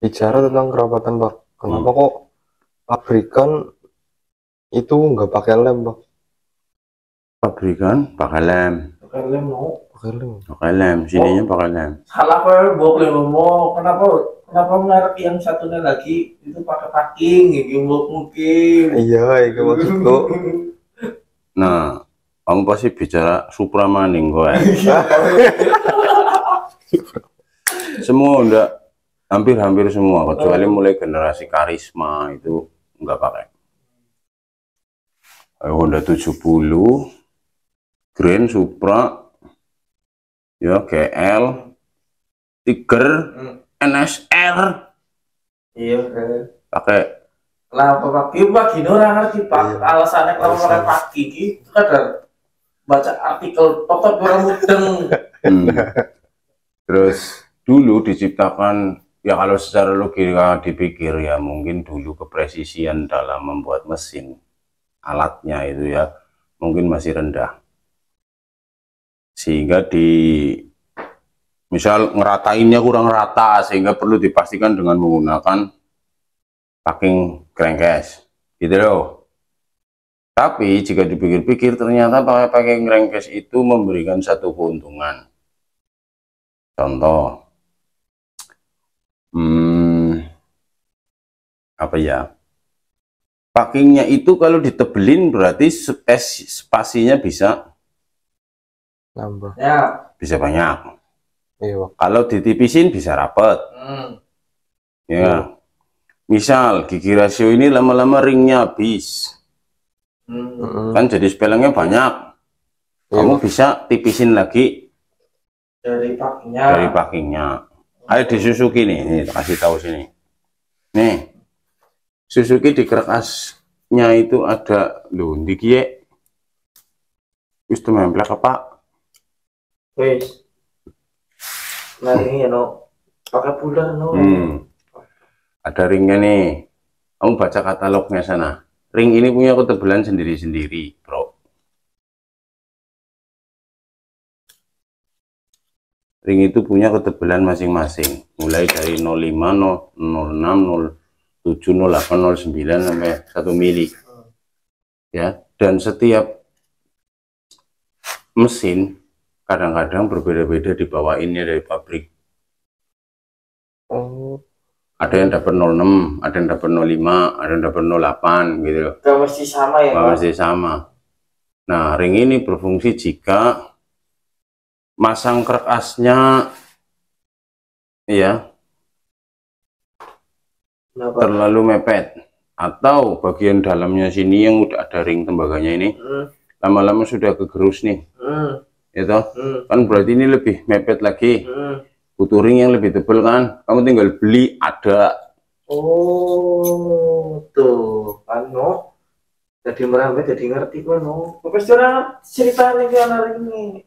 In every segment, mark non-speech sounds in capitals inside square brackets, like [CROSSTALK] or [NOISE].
bicara tentang kerawatan pak. Kenapa kok pabrikan itu nggak pakai lem pak? Pabrikan pakai lem. Pakai lem mau? Pakai lem. Pakai lem. Sininya pakai lem. Salah apa bawa lem mau? Kenapa kenapa merek yang satunya lagi itu pakai packing? Gitu mungkin. Iya itu maksudku [LAUGHS] nah kamu pasti bicara Supra maning gue [LAUGHS] semua udah hampir-hampir semua kecuali mulai generasi karisma itu nggak pakai. Honda 70 Grand Supra ya GL Tiger Hmm. NSR iya kan pakai. Kenapa pagi pagi ini orang ngerti pak. Iya. alasannya kenapa pakai pagi gitu kadang baca artikel pokok orang mudeng. Hmm. Terus dulu diciptakan ya kalau secara logika dipikir ya mungkin dulu kepresisian dalam membuat mesin alatnya itu ya mungkin masih rendah. Sehingga di misal ngeratainnya kurang rata sehingga perlu dipastikan dengan menggunakan packing crankcase gitu loh. Tapi jika dipikir-pikir ternyata pakai packing crankcase itu memberikan satu keuntungan. Contoh, hmm, apa ya? Packingnya itu kalau ditebelin berarti spes, spasinya bisa nambah ya bisa banyak. iya pak Kalau ditipisin bisa rapet. hmm. Ya. Misal gigi rasio ini lama-lama ringnya habis, Hmm. Kan jadi spellingnya banyak. Iya, Kamu bisa tipisin lagi dari paginya dari packingnya. Ayo di Suzuki nih, nih kasih tahu sini. Nih, Suzuki di kerkasnya itu ada loh, di kie. Wis templek apa? wes nah ini ya no pakai bulan no Hmm. Ada ringnya nih. Kamu baca katalognya sana. Ring ini punya ketebalan sendiri-sendiri, bro. Ring itu punya ketebalan masing-masing. Mulai dari 05, 0, 06, 07, 08, 09 sampai 1 mili. Ya, dan setiap mesin kadang-kadang berbeda-beda dibawainnya dari pabrik. oh ada yang dapat 06, ada yang dapat 05, ada yang dapat 08 gitu gak mesti sama ya Pak? masih sama. Nah, ring ini berfungsi jika masang kerasnya ya Kenapa? terlalu mepet atau bagian dalamnya sini yang udah ada ring tembaganya ini Hmm. lama-lama sudah kegerus nih, Hmm. ya toh? Hmm. Kan berarti ini lebih mepet lagi. Hmm. Butuh ring yang lebih tebal kan? Kamu tinggal beli ada. Oh, tuh kan no. Jadi merambat jadi ngerti kan no. Cerita nih ke anak ini.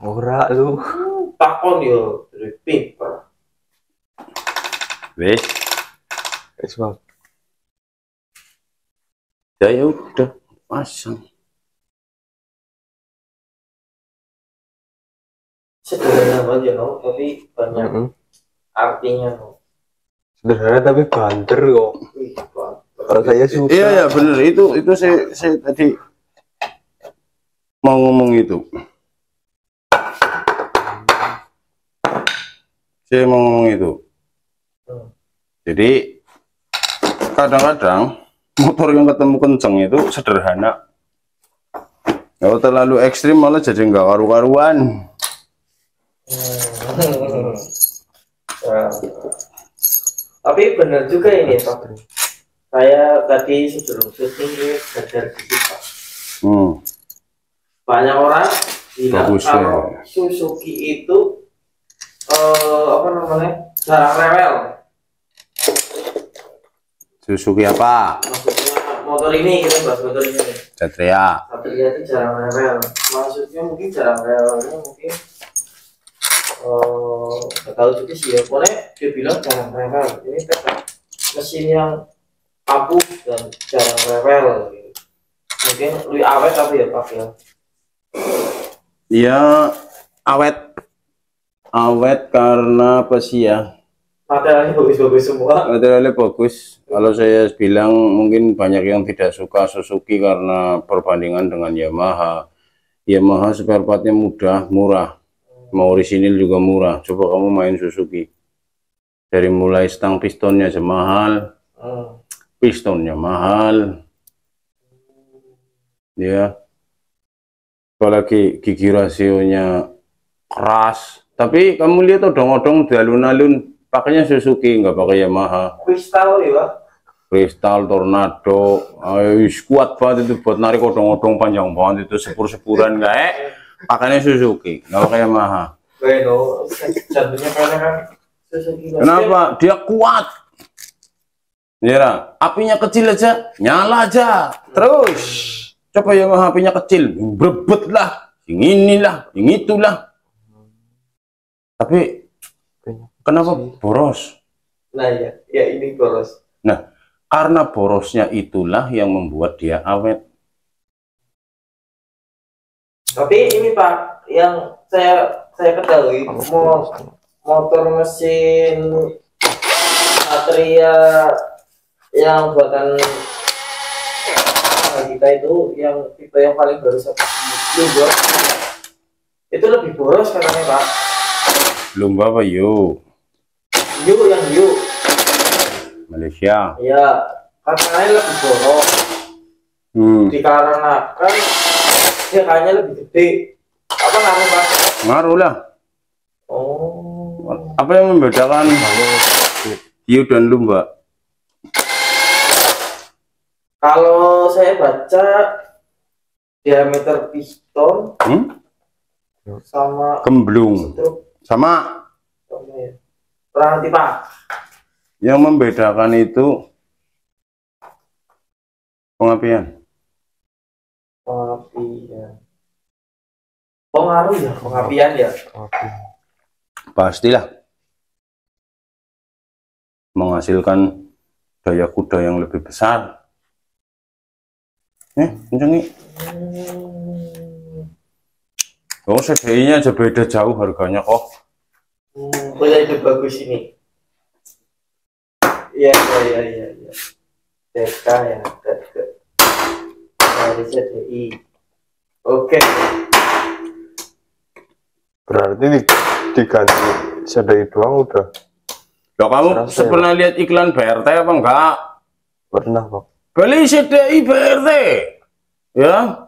Ora lu Hmm, Takon yo dari paper. Wes, wis pak ya ya udah pasang. Sederhana banget ya no, tapi banyak Mm-mm. artinya no. sederhana tapi banter kok kalau saya suka Iya ya bener itu itu saya saya tadi mau ngomong itu. Saya mau ngomong itu. Hmm. Jadi kadang-kadang motor yang ketemu kenceng itu sederhana. Kalau terlalu ekstrim malah jadi nggak karu-karuan. Hmm. Ya. Tapi benar juga ini Pak. Saya tadi sebelum syuting belajar dikit Pak. Hmm. banyak orang bilang kalau ya. Suzuki itu eh, apa namanya? Jarang rewel. Suzuki apa? maksudnya motor ini kita bahas motor ini. Satria. Satria itu jarang rewel. Maksudnya mungkin jarang rewel ini mungkin eh nggak tahu juga sih ya. Pokoknya dia bilang jarang rewel. Ini kan mesin yang ampuh dan jarang rewel. Gitu. mungkin lebih awet tapi ya pak ya. Ya awet awet karena apa sih ya? materialnya bagus-bagus semua. Materialnya bagus. Kalau saya bilang mungkin banyak yang tidak suka Suzuki karena perbandingan dengan Yamaha. Yamaha spare partnya mudah murah. Mau orisinil juga murah. Coba kamu main Suzuki. Dari mulai stang pistonnya aja mahal. Hmm. pistonnya mahal. Ya. Apalagi gigi rasionya keras tapi kamu lihat odong-odong di alun-alun pakainya Suzuki nggak pakai Yamaha. Kristal ya Pak? Kristal Tornado ayo kuat banget itu buat narik odong-odong panjang banget itu sepur-sepuran nggak eh? Pakainya Suzuki nggak pakai Yamaha. Bueno, jantungnya karena kan Suzuki kenapa? Dia kuat. Ya apinya kecil aja nyala aja. Terus coba Yamaha apinya kecil berebut lah. Yang inilah yang itulah tapi kenapa boros Nah ya, ya ini boros. Nah, karena borosnya itulah yang membuat dia awet. Tapi ini Pak, yang saya saya ketahui mo motor mesin Satria yang buatan kita itu yang tipe yang paling baru satu itu lebih boros katanya Pak. Lumba apa yuk? Yu yang Yu, Malaysia. ya katanya lebih boros Hmm. dikarenakan dia kayaknya lebih gede. Apa namanya Pak? Ngaruh lah. Oh. Apa yang membedakan hiu dan lumba? Kalau saya baca diameter piston Hmm? sama Gemblung. struk Sama? Kurang ngerti Pak. yang membedakan itu pengapian. Pengapian. Pengaruh ya, pengapian ya. Pastilah menghasilkan daya kuda yang lebih besar. Eh, kenceng nih. Hmm. Oh, CDI-nya aja beda jauh harganya kok. Hmm, punya ide bagus ini. Iya, iya, iya, iya, iya. TK ya, TK. Dari CDI. Oke. Berarti di- diganti CDI doang udah Loh kamu Serasa ya, pernah lihat iklan BRT apa enggak? pernah Pak. Beli CDI BRT. Ya.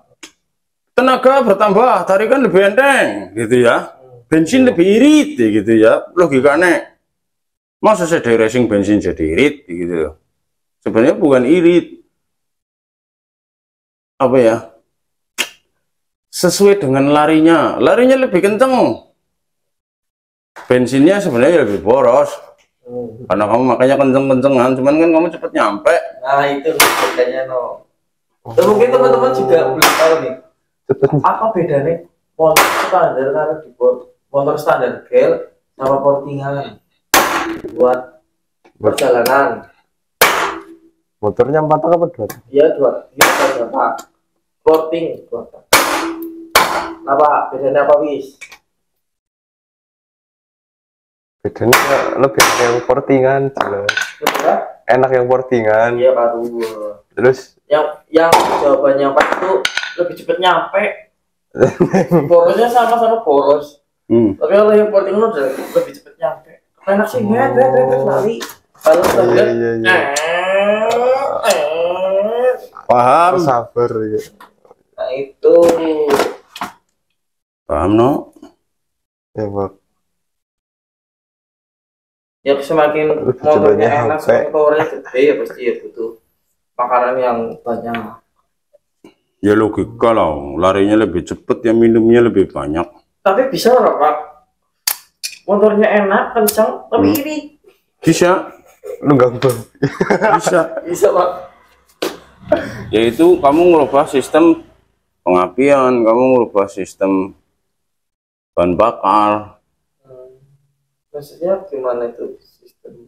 Tenaga bertambah, tarikan lebih enteng gitu ya. Bensin lebih irit gitu ya. Logikanya. Masa CDI racing bensin jadi irit gitu. Sebenarnya bukan irit. Apa ya? Sesuai dengan larinya. Larinya lebih kenceng. Bensinnya sebenarnya lebih boros. Karena kamu makanya kenceng-kencengan, cuman kan kamu cepet nyampe. Nah, itu bedanya no. Dan mungkin teman-teman juga belum tahu nih, apa bedanya motor standar karo di motor standar gel sama portingan buat perjalanan. motornya empat tak apa dua tak? Iya dua, iya dua tak. Porting dua tak. Apa bedanya apa wis? bedanya lebih enak yang portingan jelas. Kedua, enak yang portingan iya baru. terus Yang yang jawabannya pas itu lebih cepet nyampe. [LAUGHS] Borosnya sama-sama boros. Hmm. Tapi kalau yang portingan udah lebih cepet nyampe. Enak sih, Oh. ya, ya, ya, lari. Kalau iya standar. Paham? sabar ya. Nah itu Paham no? ya Pak. ya semakin motornya enak, semakin powernya gede ya pasti ya butuh makanan yang banyak. Ya logika lah, larinya lebih cepet ya minumnya lebih banyak. Tapi bisa loh pak, motornya enak, kencang, tapi Hmm. ini Bisa, lu gampang bisa. [LAUGHS] bisa pak. Yaitu kamu ngerubah sistem pengapian, kamu ngerubah sistem bahan bakar, Hmm. Maksudnya gimana itu sistem?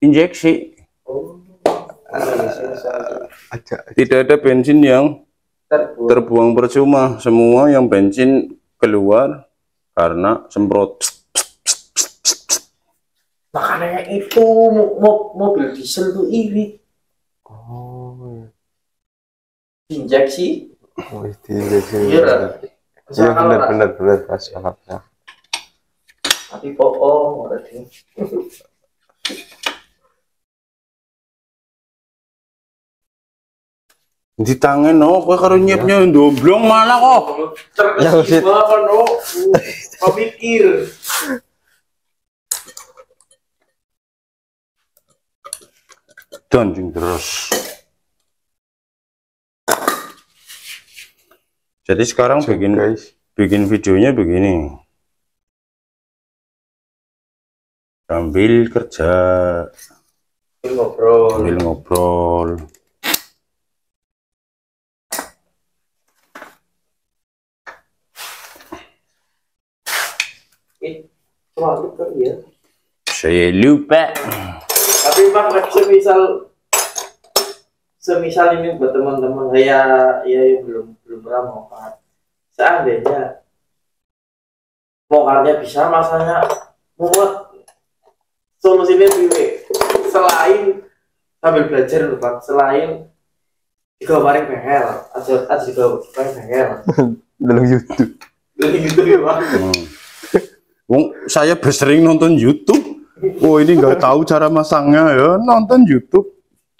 injeksi. Oh, aja Tidak ada bensin yang terbuat. terbuang percuma. Semua yang bensin keluar karena semprot. makanya itu mo- mo- mobil diesel tuh irit oh injeksi oh injeksi Iya, iya Misalkan benar benar benar masuk akal ya. tapi bohong [LAUGHS] berarti di tangan no. Kowe karo nyepnya ndomblong malah kok. Ya, terus gimana no. Pemikir. Donjing terus. Jadi sekarang bikin guys. bikin videonya begini. Sambil kerja, ngobrol. Sambil ngobrol. Cuma itu ya Saya lupa. tapi pak semisal semisal ini buat teman-teman ya ya yang belum belum pernah mokat seandainya mokatnya bisa masanya membuat solusinya piwe selain sambil belajar loh pak selain digambarin bengkel aja aja digambarin bengkel. [LAUGHS] Dalam YouTube. Jadi gitu ya pak. Hmm. Wong saya bersering nonton YouTube. Oh ini nggak tahu cara masangnya ya nonton YouTube.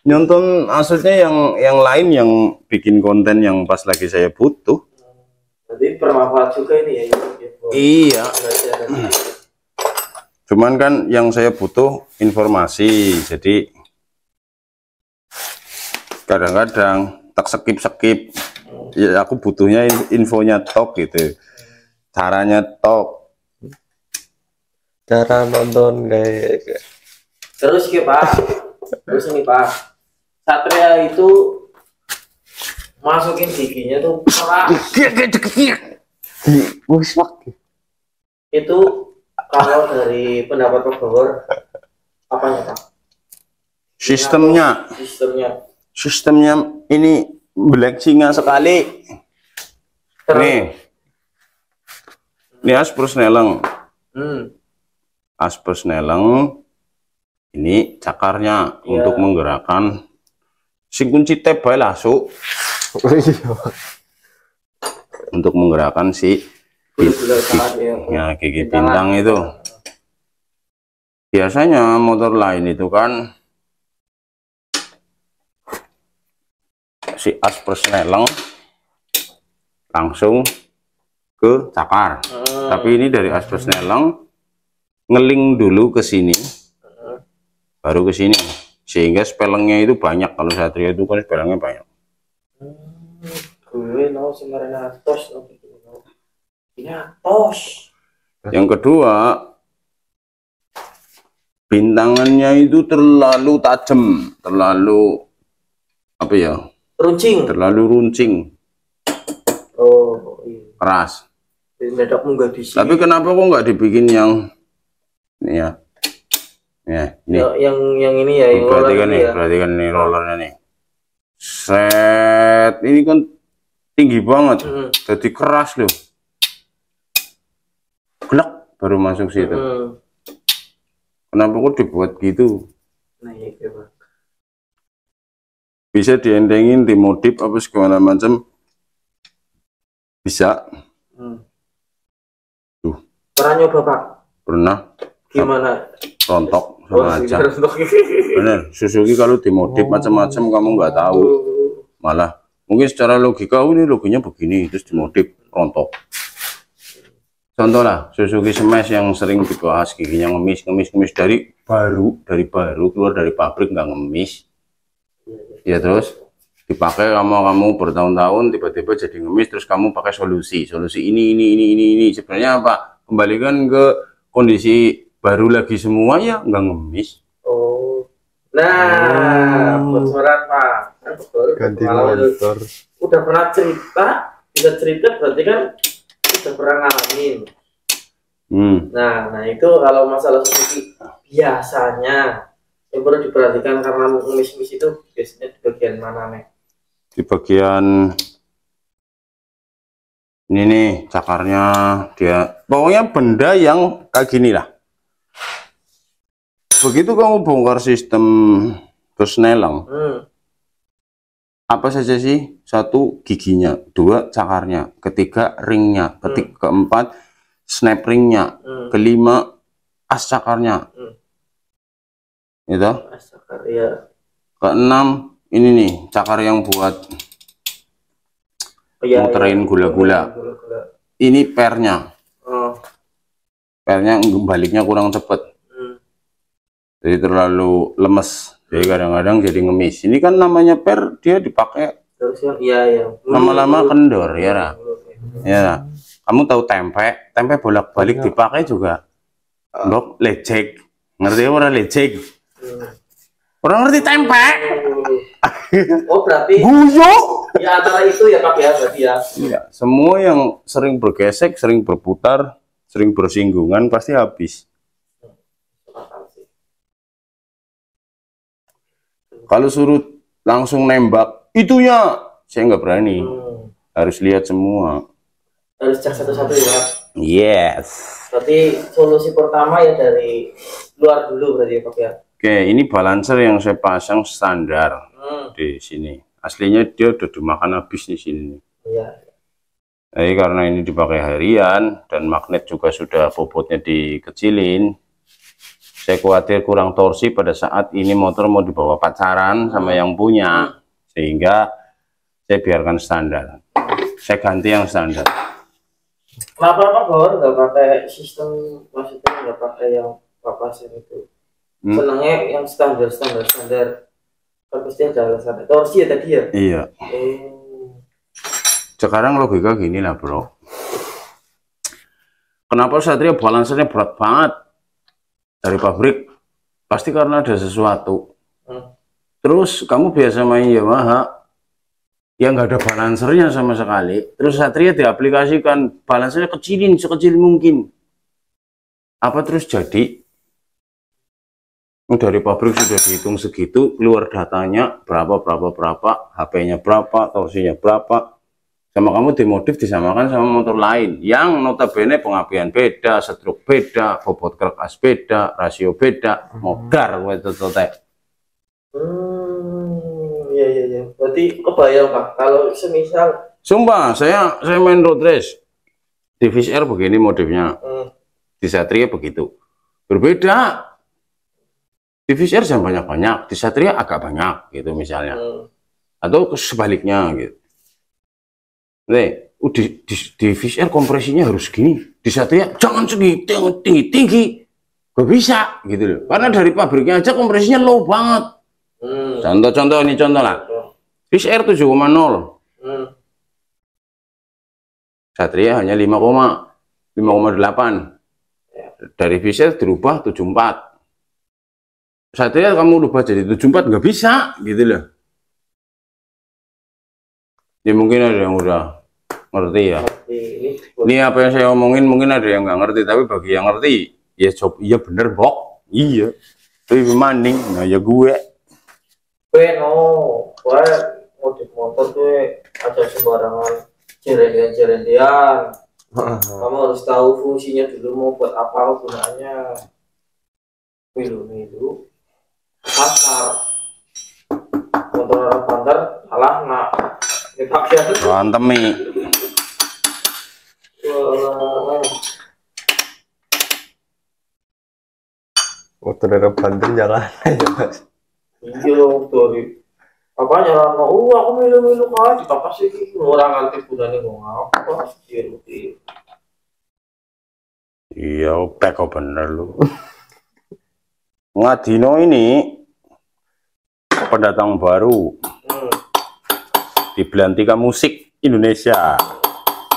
Nonton maksudnya yang yang lain yang bikin konten yang pas lagi saya butuh. jadi bermanfaat juga ini ya YouTube ya Iya. Cuman kan yang saya butuh informasi. Jadi kadang-kadang tak skip-skip. Ya aku butuhnya in- infonya tok gitu. Caranya tok. Cara nonton kayak Terus ya Pak, terus ini Pak, Satria itu masukin giginya tuh waktu Itu kalau dari pendapat Pak Bogor, apanya Pak? Sistemnya, Sistemnya. sistemnya ini black singa sekali. Terus, Nih. Ini aspros neleng. hmm, Aspros neleng. Ini cakarnya Iya. untuk menggerakkan sing kunci tab bae iya untuk menggerakkan si sangat ya. gigi bintang itu. Biasanya motor lain itu kan si aspros neleng langsung ke cakar. Hmm, Tapi ini dari aspros neleng ngeling dulu ke sini, baru ke sini. Sehingga spellingnya itu banyak. Kalau Satria itu kan spellingnya banyak. gue no sebenarnya atos no no. Ini atos. Yang kedua, bintangannya itu terlalu tajam, terlalu apa ya, Runcing. terlalu runcing, Oh, iya. keras. Tapi kenapa kok nggak dibikin yang ini ya? Ya, ini. Ya, yang yang ini ya, yang perhatikan nih, ya. perhatikan nih rollernya nih. Set, ini kan tinggi banget, Hmm, jadi keras loh. Gelak baru masuk situ. hmm. Kenapa kok dibuat gitu? Nah, iya, iya, Pak. Bisa dientengin, dimodif apa segala macam. Bisa, Hmm. Tuh. Pernah nyoba Pak? pernah Gimana? rontok Oh, sama aja. sekitar untuk- Bener, Suzuki kalau dimodif Oh. macam-macam kamu nggak tahu. Malah mungkin secara logika oh, ini logonya begini terus dimodif rontok. Contoh lah Suzuki Smash yang sering dibahas giginya ngemis, ngemis, ngemis dari baru, dari baru keluar dari pabrik nggak ngemis. Ya terus dipakai kamu kamu bertahun-tahun tiba-tiba jadi ngemis terus kamu pakai solusi solusi ini ini ini ini ini sebenarnya apa kembalikan ke kondisi baru lagi semua ya nggak ngemis Oh. Nah, Oh. bocoran Pak. Kan betul. ganti motor Udah pernah cerita, bisa cerita berarti kan udah pernah ngalamin. hmm. Nah, nah itu kalau masalah Suzuki biasanya yang perlu diperhatikan karena ngemis-ngemis itu biasanya di bagian mana nih? di bagian ini nih cakarnya dia pokoknya benda yang kayak gini lah begitu kamu bongkar sistem Bosnelang, Hmm. apa saja sih? Satu giginya, dua cakarnya, ketiga ringnya, ketik keempat snap ringnya, Hmm. kelima as cakarnya, Hmm. gitu. Astaga, ya. Keenam ini nih cakar yang buat Oh, iya, Muterin iya. gula-gula. Gula-gula. ini pernya, Oh. pernya baliknya kurang cepet, Hmm. Jadi terlalu lemes, jadi kadang-kadang jadi ngemis. Ini kan namanya per dia dipakai iya iya. lama-lama kendor ya. Hmm. ya. Kamu tahu tempe, tempe bolak-balik dipakai juga, Dok, lecek, ngerti orang lecek? Hmm. Orang ngerti tempe? [LAUGHS] Oh berarti Guyo. ya antara itu ya Pak ya berarti ya. Iya, semua yang sering bergesek, sering berputar, sering bersinggungan pasti habis. Kalau suruh langsung nembak, itunya saya nggak berani. Hmm. Harus lihat semua. Harus cek satu-satu ya. Yes. Berarti solusi pertama ya dari luar dulu berarti ya Pak ya. Oke, ini balancer yang saya pasang standar Hmm. di sini. Aslinya dia udah dimakan habis di sini. Iya. Jadi karena ini dipakai harian dan magnet juga sudah bobotnya dikecilin, saya khawatir kurang torsi pada saat ini motor mau dibawa pacaran sama yang punya, sehingga saya biarkan standar. Saya ganti yang standar. Kenapa Pak Gor nggak pakai sistem maksudnya nggak pakai yang papasan itu? Hmm. Senangnya yang standar standar standar. Kan pasti ada alasan. Torsi ya tadi ya. Iya. Eh. Sekarang logika gini lah bro. Kenapa Satria balancernya berat banget dari pabrik? Pasti karena ada sesuatu. Hmm. Terus kamu biasa main Yamaha, yang nggak ada balancernya sama sekali. Terus Satria diaplikasikan balancernya kecilin sekecil mungkin. Apa terus jadi? Dari pabrik sudah dihitung segitu, keluar datanya berapa berapa berapa, HP-nya berapa, torsinya berapa, sama kamu dimodif disamakan sama motor lain yang notabene pengapian beda, stroke beda, bobot kerkas beda, rasio beda, modar kowe tete. Hmm. Iya iya iya. Berarti kebayang Pak. Kalau semisal Sumpah, saya saya main road race di Fish Air begini modifnya, hmm, di Satria begitu. Berbeda. Di Fish Air jangan banyak-banyak, di Satria agak banyak gitu misalnya. hmm. Atau sebaliknya gitu. Nih, di, di, di Air kompresinya harus gini. Di Satria jangan segitu, jangan tinggi-tinggi. Gak bisa gitu loh. Karena dari pabriknya aja kompresinya low banget. Hmm. Contoh-contoh ini contoh lah. Air 7,0. Hmm. Satria hanya 5, 5,8. Dari Fish Air dirubah 74. Satria kamu rubah jadi 74 nggak bisa gitu loh. Ya mungkin ada yang udah ngerti ya. Berarti ini apa yang saya omongin mungkin ada yang nggak ngerti, tapi bagi yang ngerti, ya coba iya bener bok, iya. Tapi maning, nah ya gue. gue no, gue modif motor gue ada sembarangan jerendian-jerendian. Kamu harus tahu fungsinya dulu mau buat apa gunanya. Milu-milu, kasar. Motor orang banter salah nak. Dipakai Berantem nih. Wah, Motor dari Banten jalan aja mas. iya dari apa nyala oh aku milu-milu kali apa sih orang nanti gunanya mau ngapa sih Iya, teko bener lu. Ngadino ini pendatang baru hmm. di Belantika Musik Indonesia.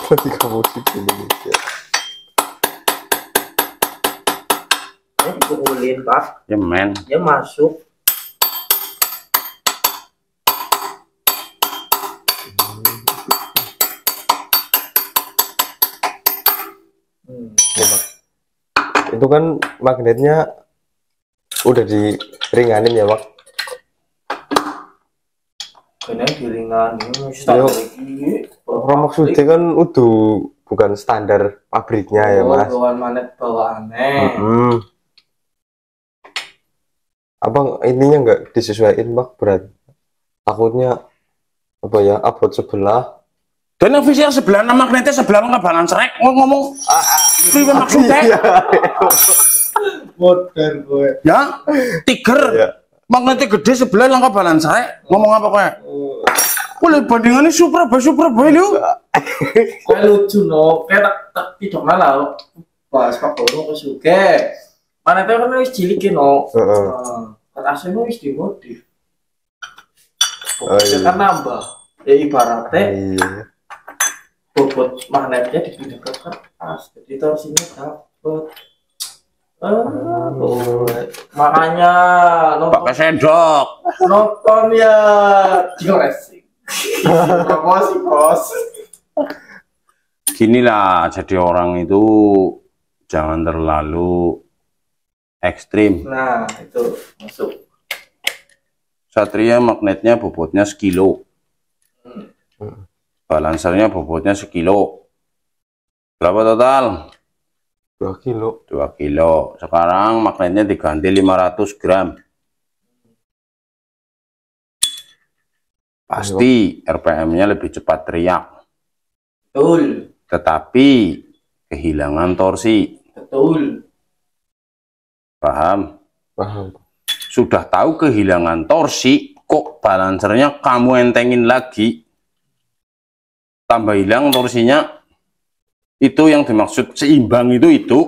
Ketika musik Indonesia. Ini dipukulin pak Ya men, dia masuk hmm. Ya, Pak. Itu kan magnetnya udah diringanin ya Pak. kena diringan ini Yo. standar iki kan udah bukan standar pabriknya ya Oh, Mas. bawaan manet bawaannya Hmm. Abang ininya nggak disesuaikan bang berat takutnya apa ya abot sebelah. Dan yang sebelah nama magnetnya sebelah nggak balance rek ngomong ngomong priwe maksudnya? Iya. modern gue ya? Tiger. Iya. magnetnya gede sebelah nggak balance rek ngomong apa kayak boleh bandingannya Supra Boy Supra Boy lu kayak lucu no. Kayak tak tak tidak malah pas pak bono ke suge mana tuh kan wis cilik no. Heeh. kan aslinya wis dimodif. Oh, iya. kan nambah. Ya ibaratnya iya. bobot magnetnya dipindah ke kertas jadi torsinya dapet. Ah, boleh. makanya nonton, pakai sendok nonton ya digoreng [LAUGHS] promosi bos. Gini lah jadi orang itu jangan terlalu ekstrim. Nah itu masuk. Satria magnetnya bobotnya sekilo. Hmm. balancernya bobotnya sekilo. Berapa total? Dua kilo. 2 kilo. Sekarang magnetnya diganti 500 gram. Pasti RPM-nya lebih cepat teriak. Betul. Tetapi kehilangan torsi. Betul paham? Paham. Sudah tahu kehilangan torsi kok balancernya kamu entengin lagi? Tambah hilang torsinya. Itu yang dimaksud seimbang itu itu.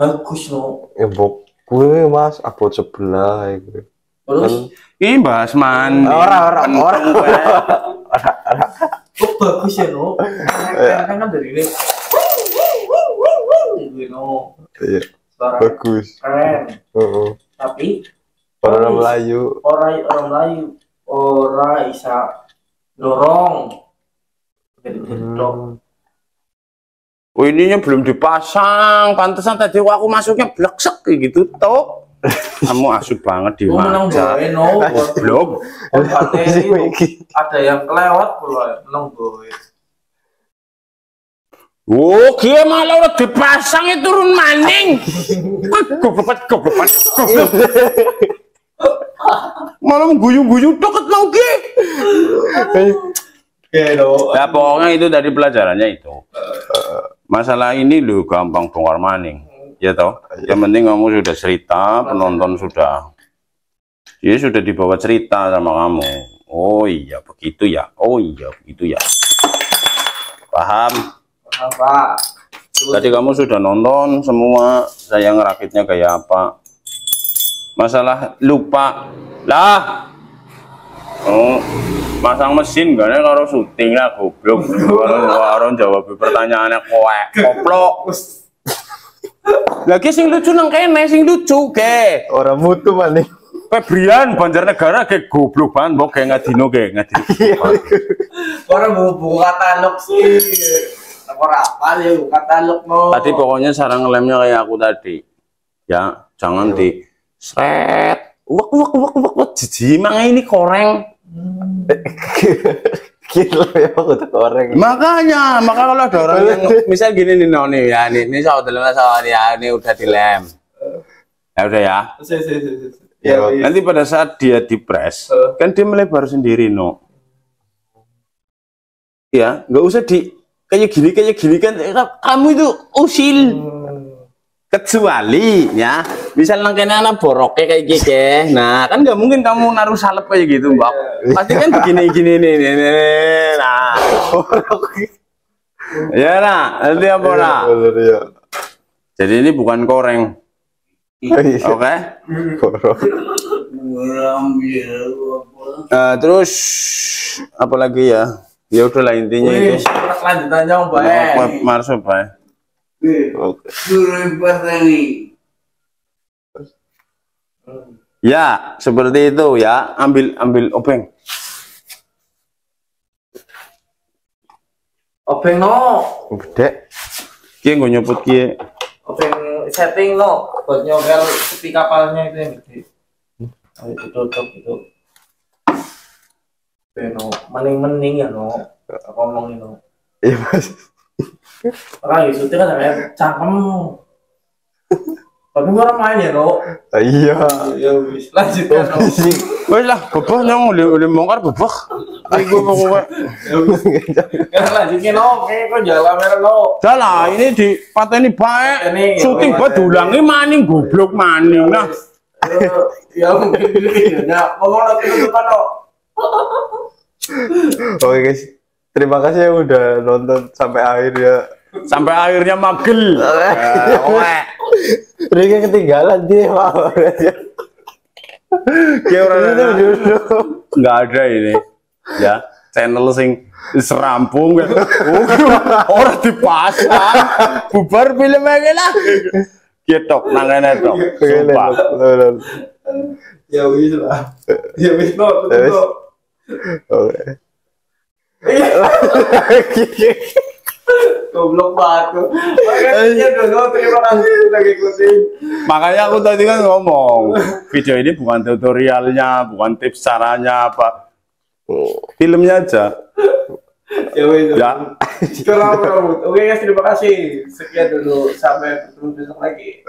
Bagus no ya bok gue mas abot sebelah ya gue terus? Ini bahas mandi Orang, orang, orang. gue. kok bagus ya no Iya. kan kan dari ini gitu no iya suara bagus keren Heeh. tapi orang Melayu orang orang Melayu orang bisa dorong Hmm. Oh ininya belum dipasang, pantesan tadi aku masuknya bleksek gitu toh. Kamu asuh banget di Gue menang mana? Belum. [LAUGHS] Ada yang kelewat pula menang boy Oh, kia malah udah dipasang itu turun maning. Goblok banget, goblok. Malah guyu-guyu deket mau ki. ya Ya pokoknya itu dari pelajarannya itu. Masalah ini lu gampang bongkar maning. Ya toh. Yang penting kamu sudah cerita, penonton sudah. Dia sudah dibawa cerita sama kamu. Oh iya begitu ya. Oh iya begitu ya. Paham? Apa Tadi kamu sudah nonton semua saya ngerakitnya kayak apa. Masalah lupa. Lah. Oh, masang mesin gak nih karo syuting lah goblok. Karo jawab pertanyaannya kowe. Koplok. Lagi sing lucu nang kene sing lucu ke. orang mutu maning Febrian Banjarnegara kayak goblok banget mbok kayak ngadino kayak ngadino. orang mau buka katalog sih ya Tadi pokoknya sarang lemnya kayak aku tadi. Ya, jangan di seret. Wak wak wak wak wak jijik mang ini koreng. [LAUGHS] kilo ya aku tuh orang Makanya, maka kalau ada orang yang [LAUGHS] misal gini nih Noni ya, nih ini soal dalam soal ya, ini udah dilem. Ya udah ya. Si, si, si, si, si. Ya, Ya, ya. Nanti pada saat dia dipres, Eh. kan dia melebar sendiri, no. Ya, nggak usah di kayak gini kayak gini kan kamu itu usil. Kecuali ya misal nang kene ana boroke kayak gini nah kan nggak mungkin kamu naruh salep kayak gitu mbak. Pasti kan begini gini nih nih, nih, nah. [LAUGHS] Ya nah. Nanti apa nah? bener ya jadi ini bukan koreng Iya, oke? Borok. Eh, terus apa lagi ya? Ya udahlah intinya Wih, itu lanjutannya om Apa- baik Mars apa ya? Oke. Ya, seperti itu ya. Ambil ambil obeng. Obeng no, Gede. Ki gue nyebut ki. obeng setting no, buat nyokel sepi kapalnya itu yang gede. Ayo ditutup itu. Obeng no, mening-mening ya no, ngomongin no. Iya mas. Orang itu kan kayak cangkem. Tapi orang main ya, No. iya Ya wis, lanjutkan, No. sing Wes lah, bebah nyong udah udah mongkar bebah. Iku pokoknya. Ya lanjutnya, No. Kayak kok jalan merah, No. Salah, ini di pateni baik. Ini, Syuting ya, buat diulangi maning goblok maning. Nah, Ya mungkin videonya. Ngomong lo tutupan, No. oke guys terima kasih yang udah nonton sampai akhir ya sampai akhirnya magel. Mereka [LAUGHS] ketinggalan dia mau Kayak orang itu dulu nggak ada ini. Ya, channel sing serampung ya. [LAUGHS] Oh, orang dipasang. Bubar film aja lah. Gitu, nangane tok. Sumpah. Ya wis lah. Ya wis. Ya No. oke Goblok banget tuh. Makanya dulu terima kasih udah ngikutin. Makanya aku tadi kan ngomong, video ini bukan tutorialnya, bukan tips caranya apa. Filmnya aja. Ya wis. Ya. Kamu. Oke guys, terima kasih. Sekian dulu sampai bertemu besok lagi.